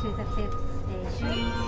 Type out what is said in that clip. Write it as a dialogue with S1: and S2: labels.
S1: to the fifth station.